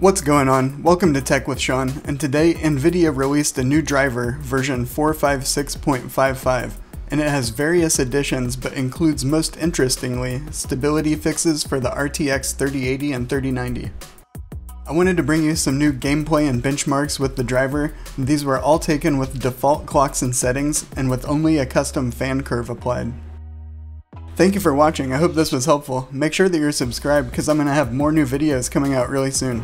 What's going on? Welcome to Tech with Sean, and today NVIDIA released a new driver, version 456.55, and it has various additions but includes most interestingly, stability fixes for the RTX 3080 and 3090. I wanted to bring you some new gameplay and benchmarks with the driver. These were all taken with default clocks and settings, and with only a custom fan curve applied. Thank you for watching, I hope this was helpful. Make sure that you're subscribed because I'm going to have more new videos coming out really soon.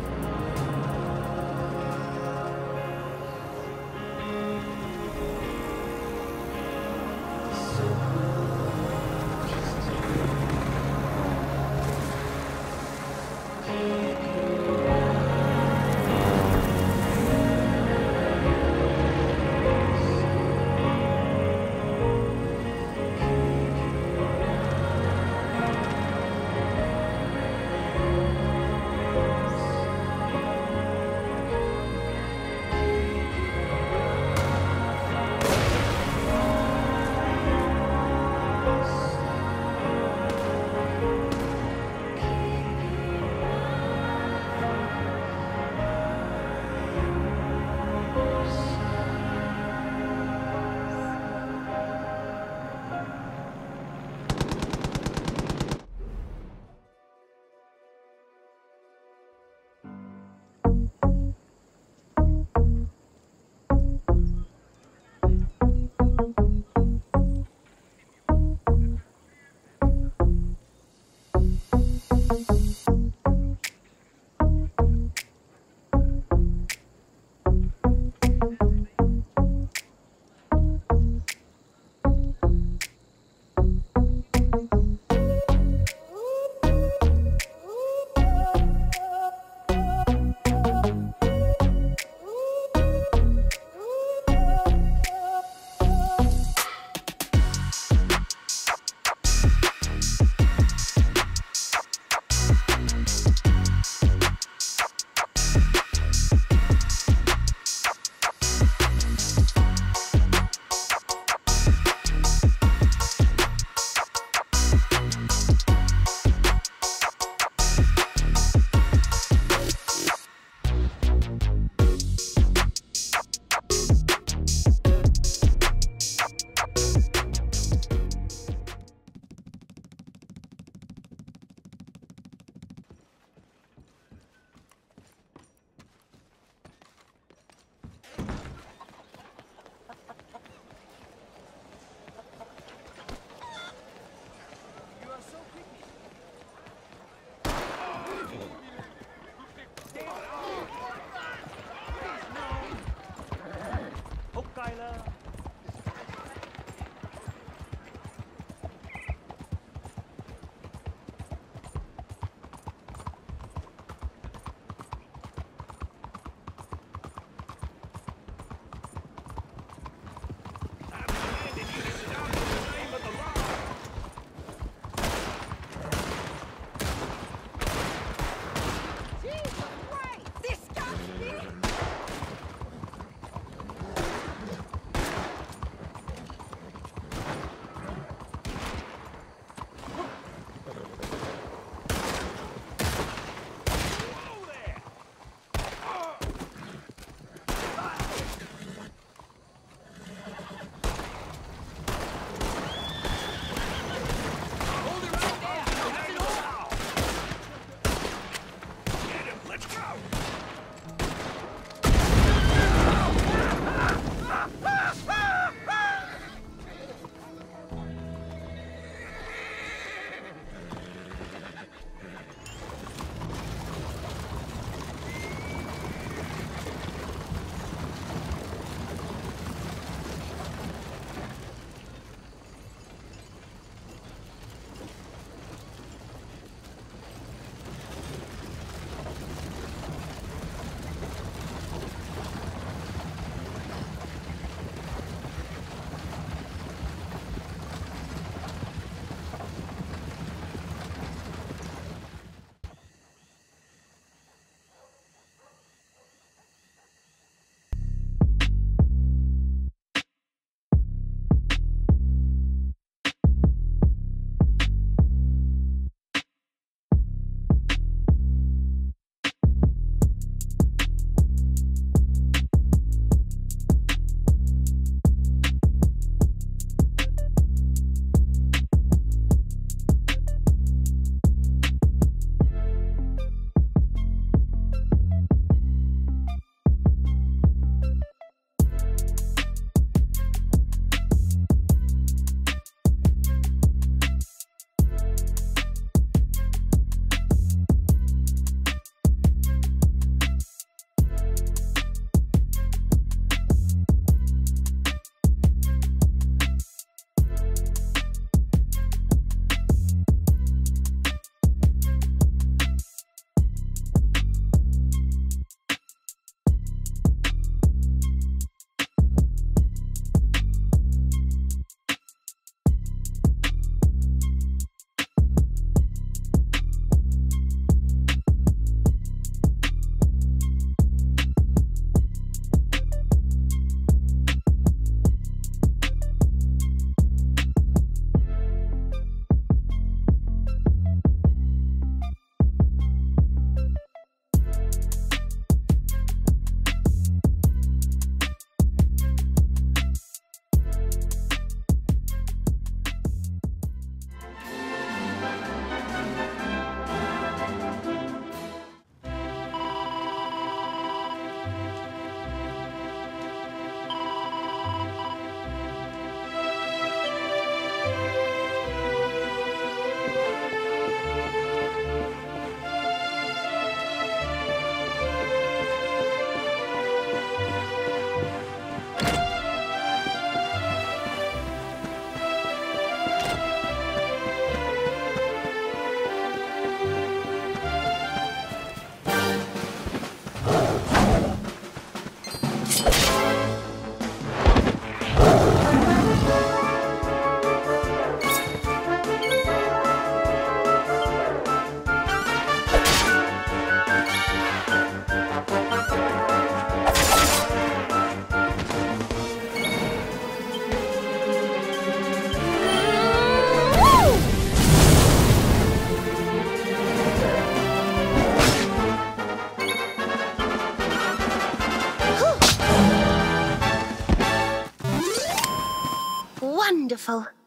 Wonderful.